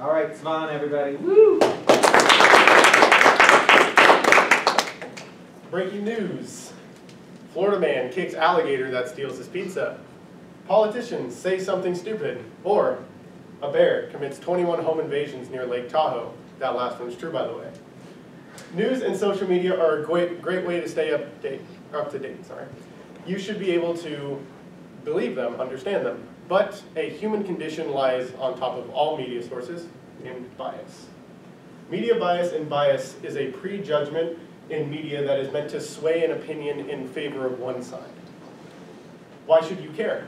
All right, Svan, everybody. Woo! Breaking news. Florida man kicks alligator that steals his pizza. Politicians say something stupid. Or a bear commits 21 home invasions near Lake Tahoe. That last one's true, by the way. News and social media are a great, great way to stay up, date, up to date. Sorry. You should be able to believe them, understand them. But a human condition lies on top of all media sources in bias. Media bias and bias is a prejudgment in media that is meant to sway an opinion in favor of one side. Why should you care?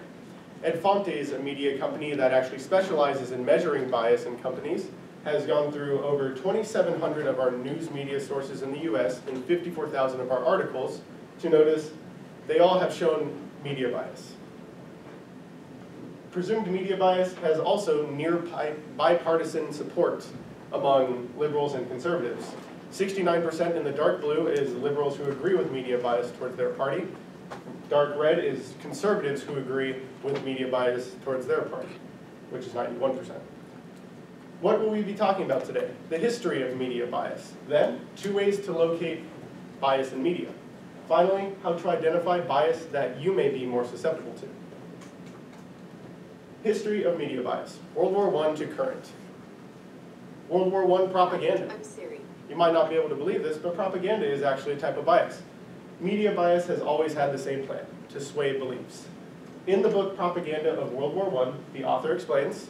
Ad Fontes, a media company that actually specializes in measuring bias in companies, has gone through over 2,700 of our news media sources in the US and 54,000 of our articles to notice they all have shown media bias. Presumed media bias has also near bipartisan support among liberals and conservatives. 69% in the dark blue is liberals who agree with media bias towards their party. Dark red is conservatives who agree with media bias towards their party, which is 91%. What will we be talking about today? The history of media bias. Then, two ways to locate bias in media. Finally, how to identify bias that you may be more susceptible to. History of media bias, World War I to current. World War I propaganda. I'm Siri. You might not be able to believe this, but propaganda is actually a type of bias. Media bias has always had the same plan, to sway beliefs. In the book Propaganda of World War I, the author explains,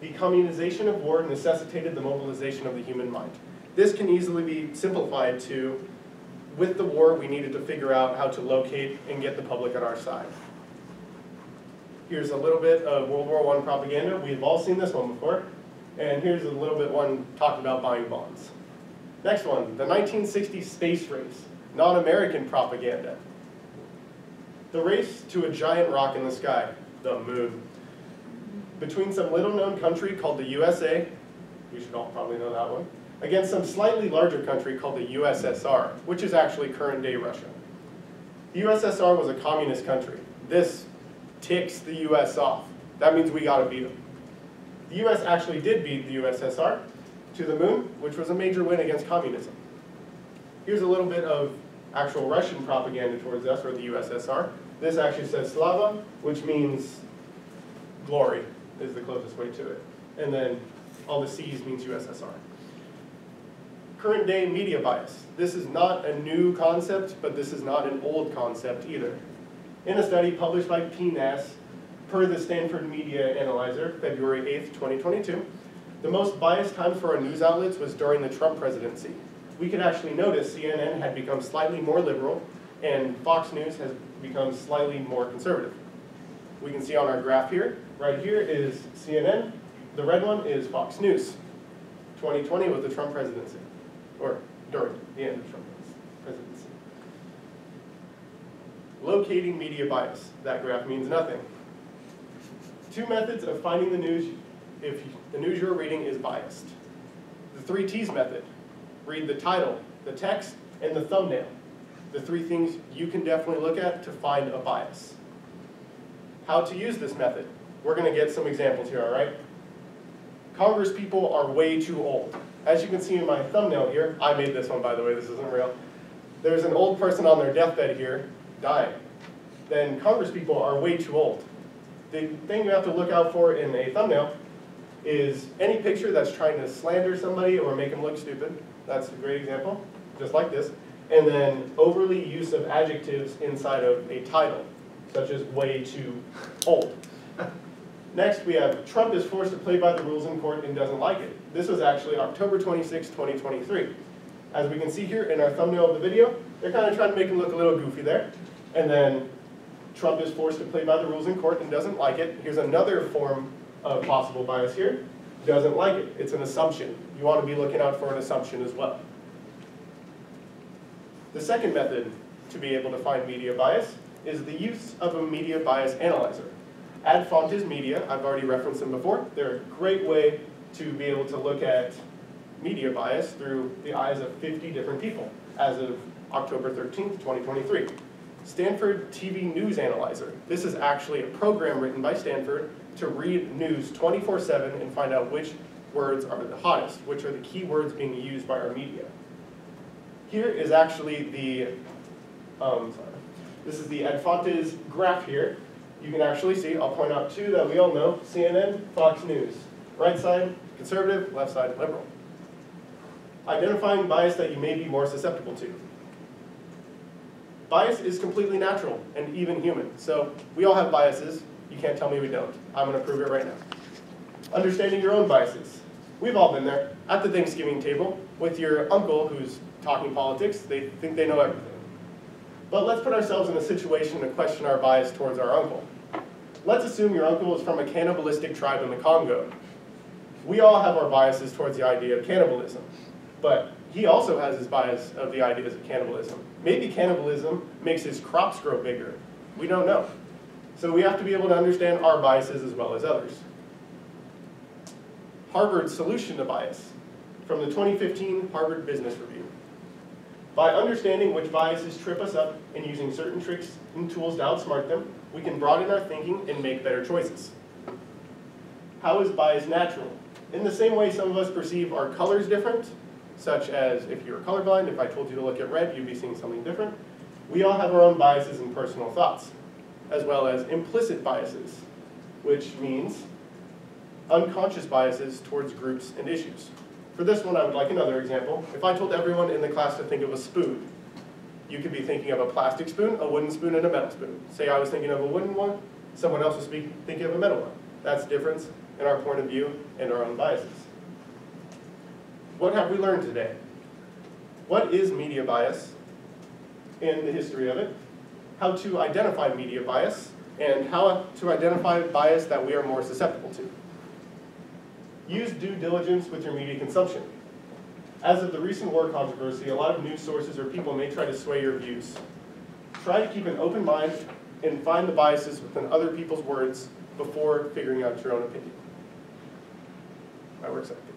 the communization of war necessitated the mobilization of the human mind. This can easily be simplified to, with the war, we needed to figure out how to locate and get the public on our side. Here's a little bit of World War I propaganda. We've all seen this one before. And here's a little bit one talking about buying bonds. Next one, the 1960s space race, non-American propaganda. The race to a giant rock in the sky, the moon. Between some little-known country called the USA, we should all probably know that one, against some slightly larger country called the USSR, which is actually current-day Russia. The USSR was a communist country. This ticks the US off. That means we gotta beat them. The US actually did beat the USSR to the moon, which was a major win against communism. Here's a little bit of actual Russian propaganda towards us, or the USSR. This actually says Slava, which means glory, is the closest way to it. And then all the C's means USSR. Current day media bias. This is not a new concept, but this is not an old concept either. In a study published by PNAS, per the Stanford Media Analyzer, February 8th, 2022, the most biased time for our news outlets was during the Trump presidency. We could actually notice CNN had become slightly more liberal and Fox News has become slightly more conservative. We can see on our graph here, right here is CNN, the red one is Fox News. 2020 was the Trump presidency, or during the end of Trump presidency. Locating media bias. That graph means nothing. Two methods of finding the news if the news you're reading is biased. The three T's method. Read the title, the text, and the thumbnail. The three things you can definitely look at to find a bias. How to use this method. We're going to get some examples here, all right? Congress people are way too old. As you can see in my thumbnail here, I made this one by the way, this isn't real. There's an old person on their deathbed here dying. Then Congress people are way too old. The thing you have to look out for in a thumbnail is any picture that's trying to slander somebody or make them look stupid. That's a great example, just like this. And then overly use of adjectives inside of a title, such as way too old. Next, we have Trump is forced to play by the rules in court and doesn't like it. This was actually October 26, 2023. As we can see here in our thumbnail of the video, they're kind of trying to make him look a little goofy there. And then Trump is forced to play by the rules in court and doesn't like it. Here's another form of possible bias here. Doesn't like it. It's an assumption. You want to be looking out for an assumption as well. The second method to be able to find media bias is the use of a media bias analyzer. Ad Fontes Media, I've already referenced them before. They're a great way to be able to look at media bias through the eyes of 50 different people as of October 13th, 2023. Stanford TV News Analyzer. This is actually a program written by Stanford to read news 24-7 and find out which words are the hottest, which are the key words being used by our media. Here is actually the, um, sorry, this is the Ad Fontes graph here. You can actually see, I'll point out two that we all know, CNN, Fox News. Right side, conservative, left side, liberal. Identifying bias that you may be more susceptible to. Bias is completely natural and even human. So we all have biases. You can't tell me we don't. I'm going to prove it right now. Understanding your own biases. We've all been there at the Thanksgiving table with your uncle who's talking politics. They think they know everything. But let's put ourselves in a situation to question our bias towards our uncle. Let's assume your uncle is from a cannibalistic tribe in the Congo. We all have our biases towards the idea of cannibalism. But he also has his bias of the ideas of cannibalism. Maybe cannibalism makes his crops grow bigger. We don't know. So we have to be able to understand our biases as well as others. Harvard's solution to bias from the 2015 Harvard Business Review. By understanding which biases trip us up and using certain tricks and tools to outsmart them, we can broaden our thinking and make better choices. How is bias natural? In the same way some of us perceive our colors different, such as if you're colorblind, if I told you to look at red, you'd be seeing something different. We all have our own biases and personal thoughts, as well as implicit biases, which means unconscious biases towards groups and issues. For this one, I would like another example. If I told everyone in the class to think of a spoon, you could be thinking of a plastic spoon, a wooden spoon, and a metal spoon. Say I was thinking of a wooden one, someone else was thinking of a metal one. That's difference in our point of view and our own biases. What have we learned today? What is media bias and the history of it? How to identify media bias and how to identify bias that we are more susceptible to. Use due diligence with your media consumption. As of the recent war controversy, a lot of news sources or people may try to sway your views. Try to keep an open mind and find the biases within other people's words before figuring out your own opinion. My works ethic.